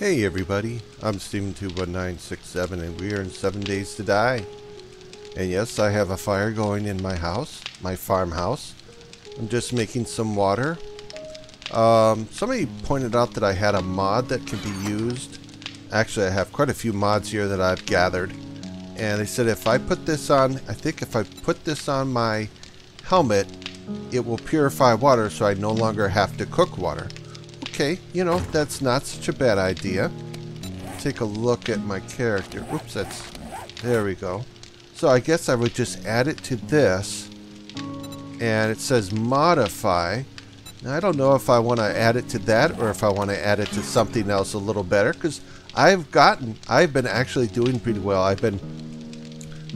Hey everybody, I'm stephentube1967 and we are in 7 Days to Die. And yes, I have a fire going in my house, my farmhouse. I'm just making some water. Um, somebody pointed out that I had a mod that can be used. Actually, I have quite a few mods here that I've gathered. And they said if I put this on, I think if I put this on my helmet, it will purify water so I no longer have to cook water okay, you know, that's not such a bad idea. Take a look at my character. Oops, that's... There we go. So I guess I would just add it to this. And it says modify. Now, I don't know if I want to add it to that or if I want to add it to something else a little better. Because I've gotten... I've been actually doing pretty well. I've been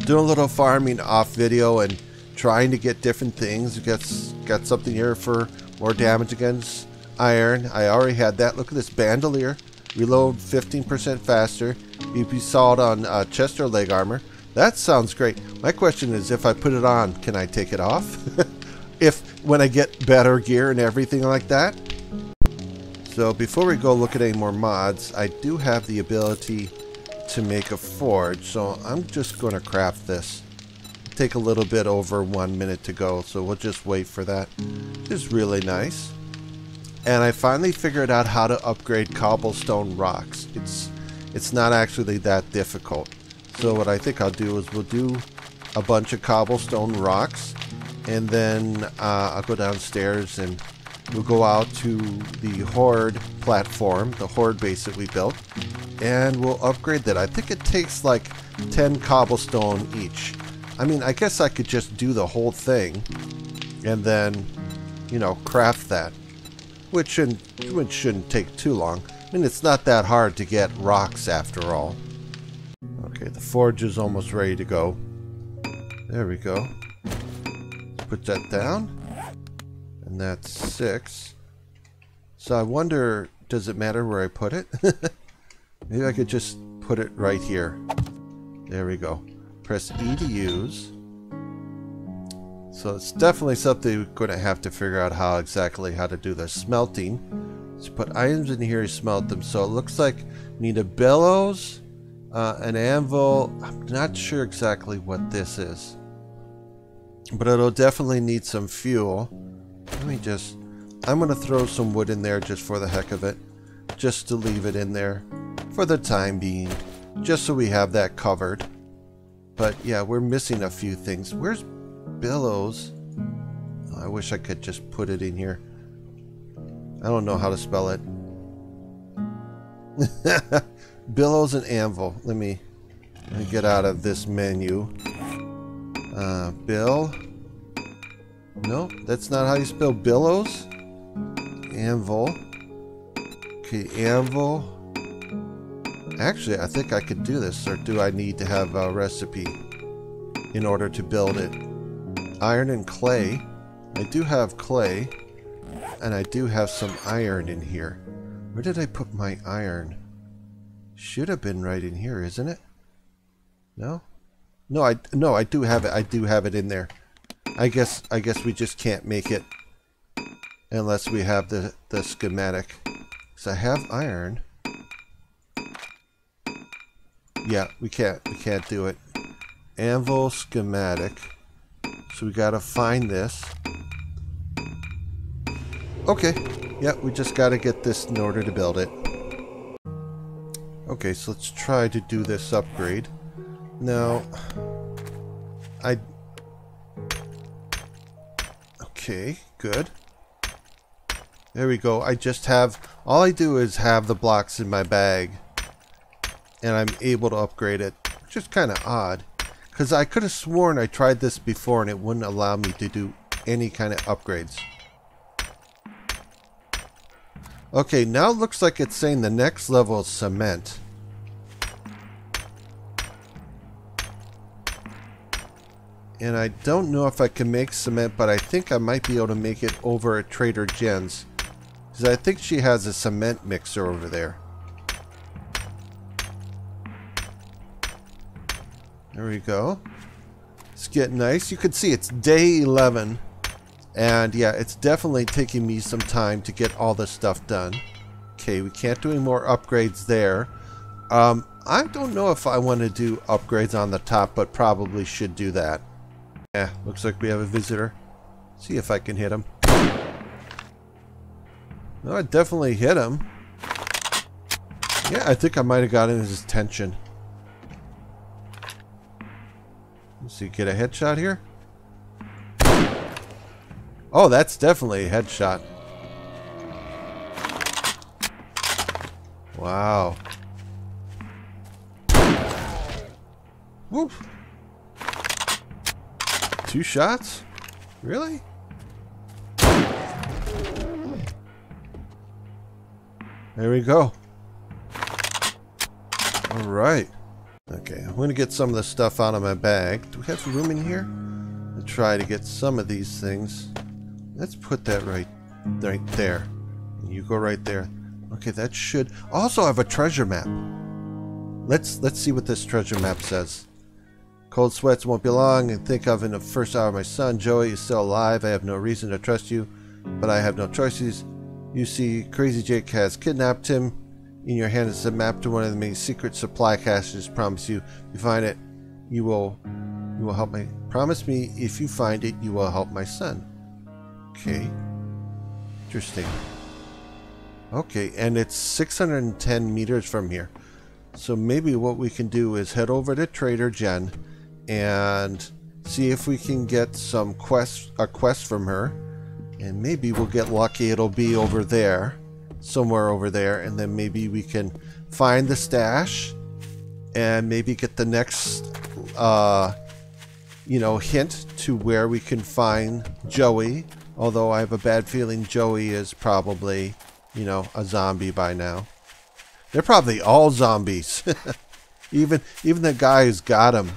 doing a little farming off video and trying to get different things. Got, got something here for more damage against iron. I already had that. Look at this bandolier. Reload 15% faster. BP salt on uh, chest or leg armor. That sounds great. My question is if I put it on, can I take it off? if when I get better gear and everything like that. So before we go look at any more mods, I do have the ability to make a forge. So I'm just going to craft this. Take a little bit over one minute to go, so we'll just wait for that. It's really nice and I finally figured out how to upgrade cobblestone rocks. It's it's not actually that difficult. So what I think I'll do is we'll do a bunch of cobblestone rocks and then uh, I'll go downstairs and we'll go out to the Horde platform, the Horde base that we built, and we'll upgrade that. I think it takes like 10 cobblestone each. I mean, I guess I could just do the whole thing and then, you know, craft that which shouldn't, which shouldn't take too long. I mean, it's not that hard to get rocks after all. Okay, the forge is almost ready to go. There we go. Put that down. And that's six. So I wonder, does it matter where I put it? Maybe I could just put it right here. There we go. Press E to use. So it's definitely something we're going to have to figure out how exactly how to do the smelting. Let's put items in here, and smelt them. So it looks like need a bellows, uh, an anvil. I'm not sure exactly what this is. But it'll definitely need some fuel. Let me just... I'm going to throw some wood in there just for the heck of it. Just to leave it in there for the time being. Just so we have that covered. But yeah, we're missing a few things. Where's Billows. I wish I could just put it in here. I don't know how to spell it. Billows and Anvil. Let me, let me get out of this menu. Uh, Bill. No, that's not how you spell Billows. Anvil. Okay, Anvil. Actually, I think I could do this, or do I need to have a recipe in order to build it? Iron and clay. I do have clay. And I do have some iron in here. Where did I put my iron? Should have been right in here, isn't it? No? No, I no, I do have it. I do have it in there. I guess I guess we just can't make it unless we have the the schematic. So I have iron. Yeah, we can't we can't do it. Anvil schematic. So we gotta find this. Okay. Yeah, we just gotta get this in order to build it. Okay, so let's try to do this upgrade. Now, I... Okay, good. There we go. I just have... All I do is have the blocks in my bag. And I'm able to upgrade it. Which is kind of odd. Because I could have sworn I tried this before and it wouldn't allow me to do any kind of upgrades. Okay, now it looks like it's saying the next level is cement. And I don't know if I can make cement, but I think I might be able to make it over at Trader Jen's. Because I think she has a cement mixer over there. There we go. It's getting nice. You can see it's day 11. And yeah, it's definitely taking me some time to get all this stuff done. Okay, we can't do any more upgrades there. Um, I don't know if I want to do upgrades on the top, but probably should do that. Yeah, looks like we have a visitor. See if I can hit him. No, I definitely hit him. Yeah, I think I might have gotten his attention. Let's see, get a headshot here? Oh, that's definitely a headshot. Wow. Whoop. Two shots? Really? There we go. Alright. Okay, I'm going to get some of the stuff out of my bag. Do we have room in here? I'll try to get some of these things. Let's put that right, right there. You go right there. Okay, that should... Also, have a treasure map. Let's let's see what this treasure map says. Cold sweats won't be long, and think of in the first hour my son, Joey, is still alive. I have no reason to trust you, but I have no choices. You see, Crazy Jake has kidnapped him. In your hand is a map to one of the many secret supply caches. Promise you, if you find it, you will you will help me. promise me if you find it, you will help my son. Okay. Interesting. Okay, and it's 610 meters from here. So maybe what we can do is head over to Trader Jen and see if we can get some quest a quest from her. And maybe we'll get lucky it'll be over there. Somewhere over there. And then maybe we can find the stash and maybe get the next uh you know hint to where we can find Joey. Although I have a bad feeling Joey is probably, you know, a zombie by now. They're probably all zombies. even even the guy who's got him.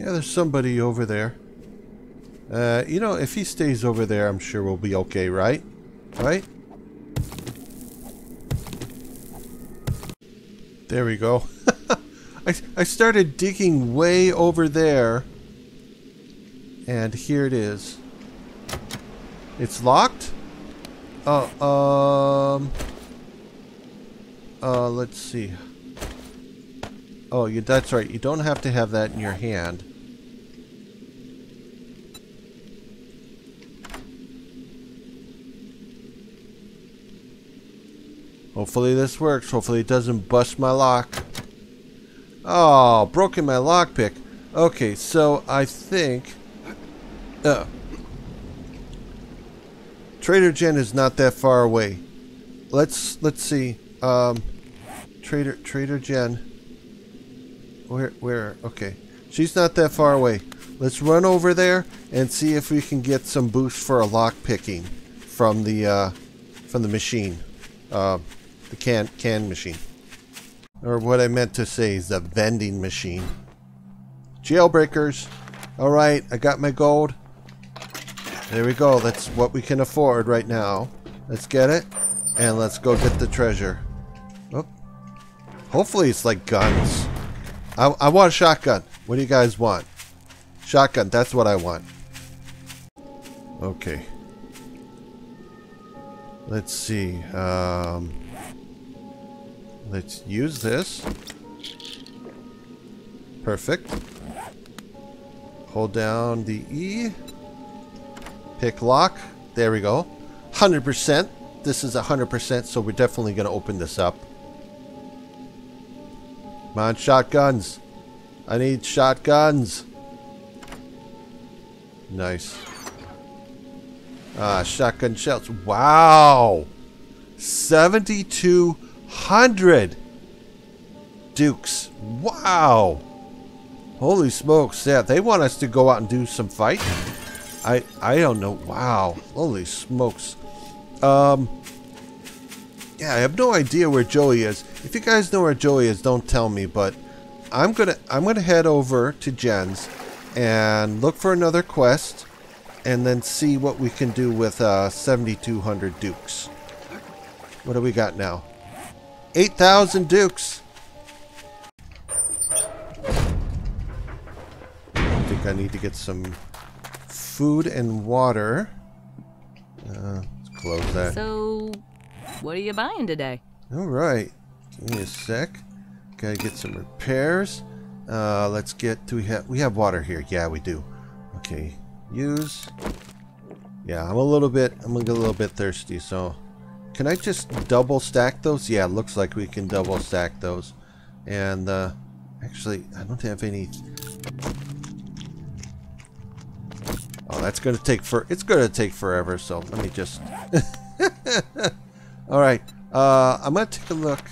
Yeah, there's somebody over there. Uh, you know, if he stays over there, I'm sure we'll be okay, right? Right? There we go. I, I started digging way over there. And here it is. It's locked? Uh, um... Uh, let's see. Oh, you, that's right. You don't have to have that in your hand. Hopefully this works. Hopefully it doesn't bust my lock. Oh, broken my lockpick. Okay, so I think... Uh, Trader Jen is not that far away. Let's let's see. Um, Trader Trader Jen. Where where? Okay, she's not that far away. Let's run over there and see if we can get some boost for a lock picking from the uh, from the machine. Uh, the can can machine. Or what I meant to say is the vending machine. Jailbreakers. Alright, I got my gold. There we go. That's what we can afford right now. Let's get it. And let's go get the treasure. Oh. Hopefully it's like guns. I, I want a shotgun. What do you guys want? Shotgun. That's what I want. Okay. Let's see. Um... Let's use this. Perfect. Hold down the E. Pick lock. There we go. 100%. This is 100%, so we're definitely going to open this up. Come on, shotguns. I need shotguns. Nice. Ah, shotgun shells. Wow. 72 Hundred Dukes. Wow. Holy smokes. Yeah, they want us to go out and do some fighting. I I don't know. Wow. Holy smokes. Um Yeah, I have no idea where Joey is. If you guys know where Joey is, don't tell me, but I'm gonna I'm gonna head over to Jen's and look for another quest and then see what we can do with uh 7200 Dukes. What do we got now? 8,000 dukes. I think I need to get some food and water. Uh, let's close that. So, what are you buying today? All right. Give me a sec. Gotta get some repairs. Uh, let's get. Do we have? We have water here. Yeah, we do. Okay. Use. Yeah, I'm a little bit. I'm gonna get a little bit thirsty. So, can I just double stack those? Yeah, looks like we can double stack those. And uh, actually, I don't have any. Oh, that's gonna take for. It's gonna take forever. So let me just. All right. Uh, I'm gonna take a look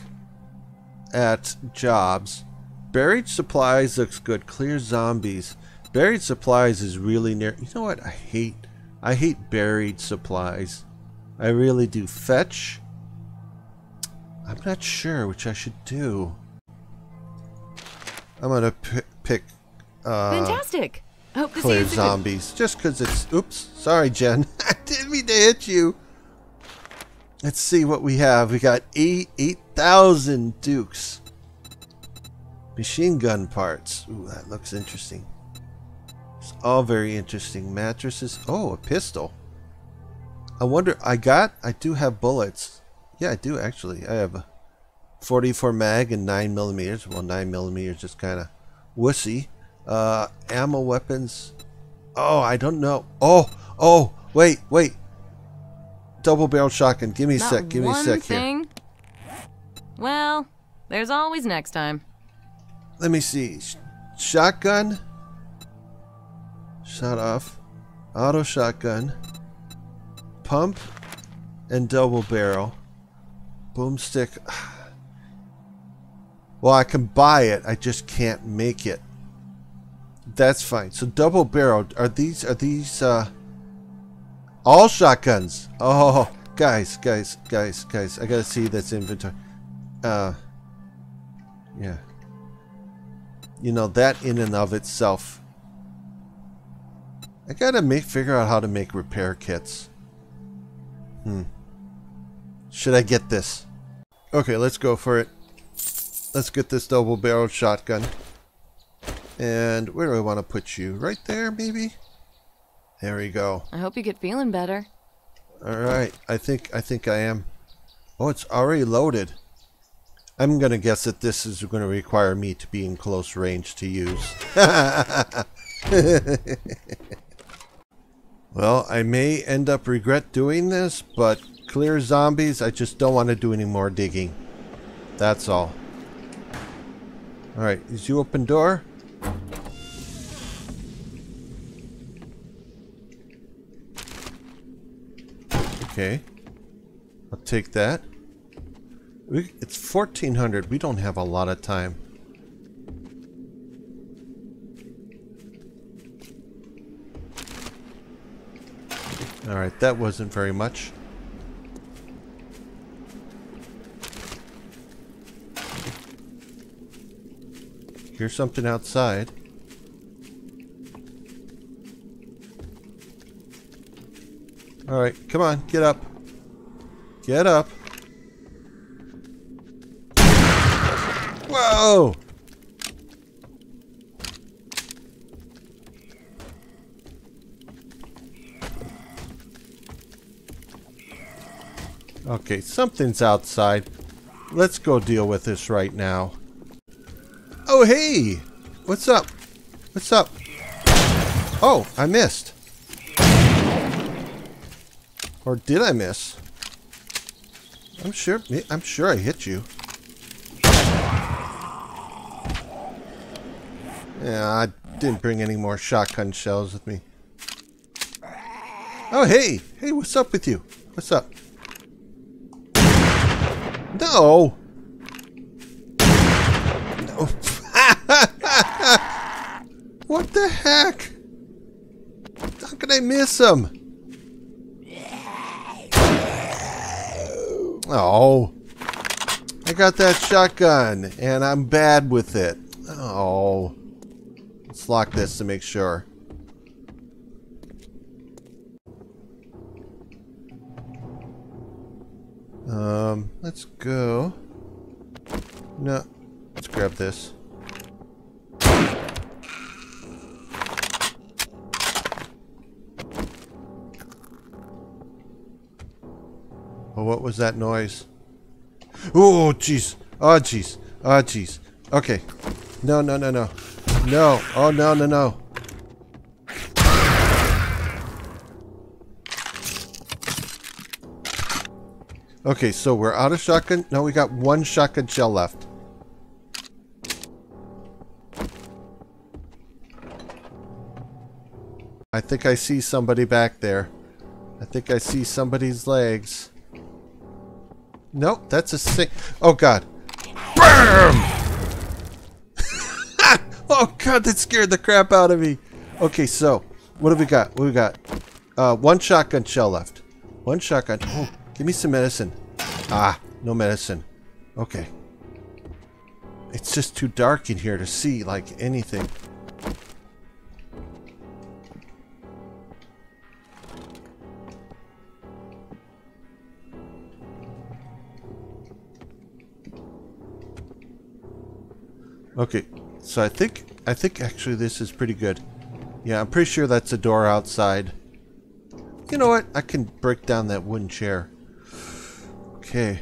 at jobs. Buried supplies looks good. Clear zombies. Buried supplies is really near. You know what? I hate. I hate buried supplies. I really do. Fetch. I'm not sure which I should do. I'm gonna pick. Uh, Fantastic. Hope to clear see you zombies, just because it's. Oops. Sorry, Jen. I didn't mean to hit you. Let's see what we have. We got eight eight thousand dukes. Machine gun parts. Ooh, that looks interesting. It's all very interesting. Mattresses. Oh, a pistol. I wonder. I got. I do have bullets. Yeah, I do actually. I have a 44 mag and 9 millimeters. Well, 9 millimeters just kind of wussy. Uh, ammo weapons. Oh, I don't know. Oh, oh, wait, wait double barrel shotgun. Give me a Not sec. Give me a sec thing. here. Well, there's always next time. Let me see. Sh shotgun. Shut off. Auto shotgun. Pump. And double barrel. Boomstick. Well, I can buy it. I just can't make it. That's fine. So double barrel. Are these? Are these? Uh, all shotguns. Oh, guys, guys, guys, guys. I gotta see this inventory. Uh, yeah. You know, that in and of itself. I gotta make figure out how to make repair kits. Hmm. Should I get this? Okay, let's go for it. Let's get this double-barreled shotgun. And where do I want to put you? Right there, maybe? There we go. I hope you get feeling better. All right. I think I think I am. Oh, it's already loaded. I'm going to guess that this is going to require me to be in close range to use. well, I may end up regret doing this, but clear zombies, I just don't want to do any more digging. That's all. Alright, is you open door? Okay. I'll take that. We, it's 1400. We don't have a lot of time. Alright, that wasn't very much. Here's something outside. Alright, come on, get up. Get up. Whoa! Okay, something's outside. Let's go deal with this right now. Oh, hey! What's up? What's up? Oh, I missed. Or did I miss? I'm sure I'm sure I hit you. Yeah, I didn't bring any more shotgun shells with me. Oh, hey! Hey, what's up with you? What's up? No! No. what the heck? How could I miss him? Oh. I got that shotgun, and I'm bad with it. Oh. Let's lock this to make sure. Um, let's go. No, let's grab this. Oh, what was that noise? Oh, jeez. Oh, jeez. Oh, jeez. Okay. No, no, no, no. No. Oh, no, no, no. Okay, so we're out of shotgun. No, we got one shotgun shell left. I think I see somebody back there. I think I see somebody's legs. Nope, that's a sick. Oh god. BAM! oh god, that scared the crap out of me. Okay, so what have we got? What we got? Uh, one shotgun shell left. One shotgun. Oh, give me some medicine. Ah, no medicine. Okay. It's just too dark in here to see like anything. Okay, so I think I think actually this is pretty good. Yeah, I'm pretty sure that's a door outside. You know what? I can break down that wooden chair. Okay.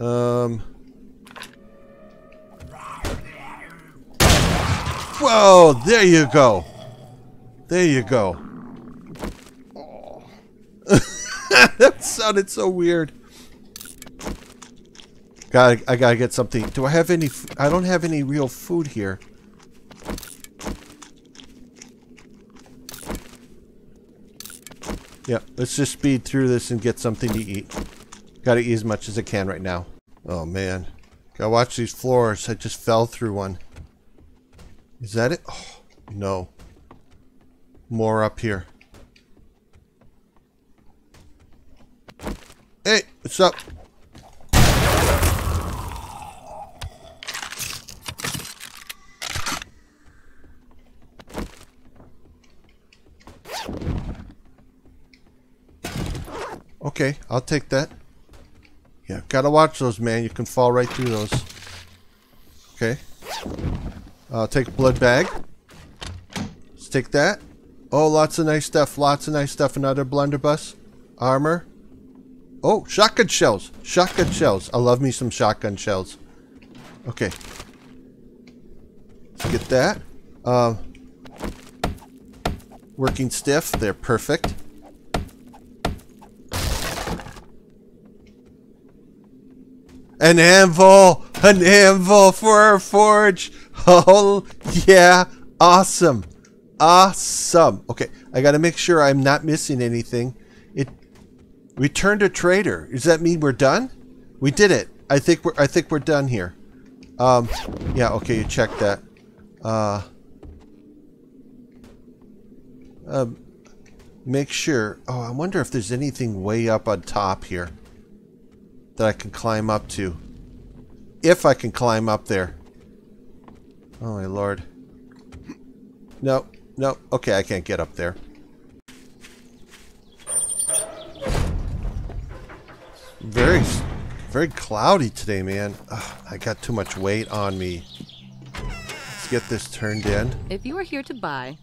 Um. Whoa! There you go. There you go. that sounded so weird. Got I gotta get something. Do I have any? I don't have any real food here. Yeah, let's just speed through this and get something to eat. Gotta eat as much as I can right now. Oh man. Gotta watch these floors. I just fell through one. Is that it? Oh, no. More up here. Hey, what's up? Okay, I'll take that. Yeah, gotta watch those, man. You can fall right through those. Okay. I'll take a blood bag. Let's take that. Oh, lots of nice stuff. Lots of nice stuff. Another blunderbuss. Armor. Oh, shotgun shells. Shotgun shells. I love me some shotgun shells. Okay. Let's get that. Uh, working stiff. They're perfect. An anvil! An anvil for our forge! Oh, yeah. Awesome. Awesome. Okay, I gotta make sure I'm not missing anything. It Return to trader. Does that mean we're done? We did it. I think we're I think we're done here. Um yeah, okay, you check that. Uh um make sure. Oh, I wonder if there's anything way up on top here that I can climb up to. If I can climb up there. Oh my lord. No, no. Okay, I can't get up there. Very, very cloudy today, man. Ugh, I got too much weight on me. Let's get this turned in. If you are here to buy,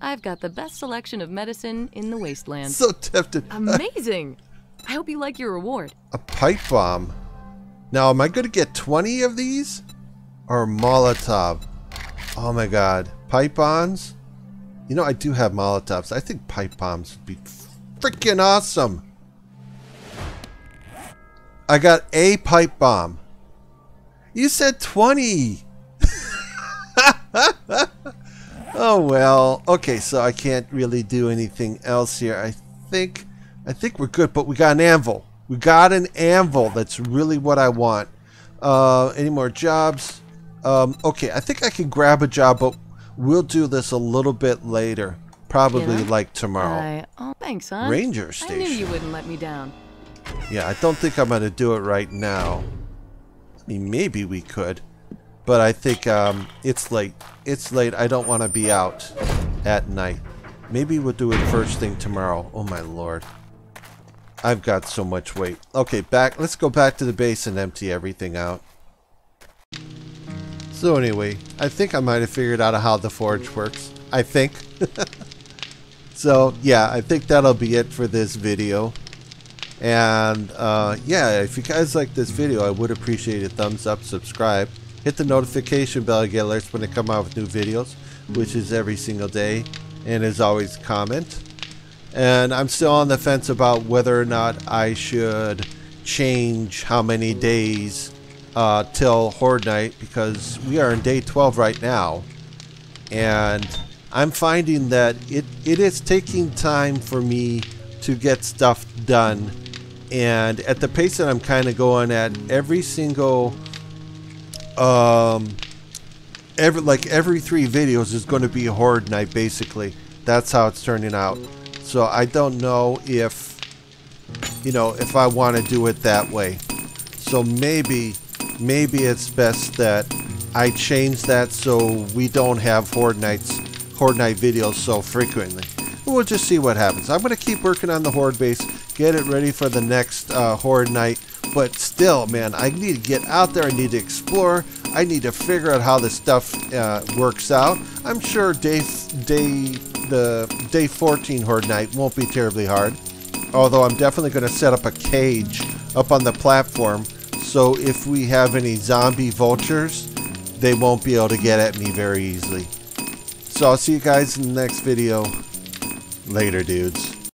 I've got the best selection of medicine in the wasteland. So tempted. Amazing! I hope you like your reward. A pipe bomb. Now, am I going to get 20 of these? Or Molotov? Oh my god. Pipe bombs? You know, I do have Molotovs. I think pipe bombs would be freaking awesome. I got a pipe bomb. You said 20. oh well. Okay, so I can't really do anything else here. I think I think we're good, but we got an anvil. We got an anvil. That's really what I want. Uh, any more jobs? Um, okay, I think I can grab a job, but we'll do this a little bit later. Probably Yeah? like tomorrow. I, oh, thanks, son. Ranger station. I knew you wouldn't let me down. Yeah, I don't think I'm going to do it right now. I mean, maybe we could. but I think um, it's late. It's late. I don't want to be out at night. Maybe we'll do it first thing tomorrow. Oh my lord. I've got so much weight. Okay, back. Let's go back to the base and empty everything out. So anyway, I think I might have figured out how the forge works. I think. so yeah, I think that'll be it for this video. And uh, yeah, if you guys like this video, I would appreciate a thumbs up, subscribe, hit the notification bell to get alerts when I come out with new videos, which is every single day. And as always, comment. And I'm still on the fence about whether or not I should change how many days uh, till Horde Night because we are in day 12 right now. And I'm finding that it, it is taking time for me to get stuff done. And at the pace that I'm kind of going at, every single, um, every like every three videos is going to be Horde Night basically. That's how it's turning out. So I don't know if, you know, if I want to do it that way. So maybe, maybe it's best that I change that so we don't have Horde Nights, Horde Night videos so frequently. We'll just see what happens. I'm going to keep working on the Horde base, get it ready for the next uh, Horde Night. But still, man, I need to get out there. I need to explore. I need to figure out how this stuff uh, works out. I'm sure day day the day 14 Horde Night won't be terribly hard. Although I'm definitely going to set up a cage up on the platform so if we have any zombie vultures, they won't be able to get at me very easily. So I'll see you guys in the next video. Later, dudes.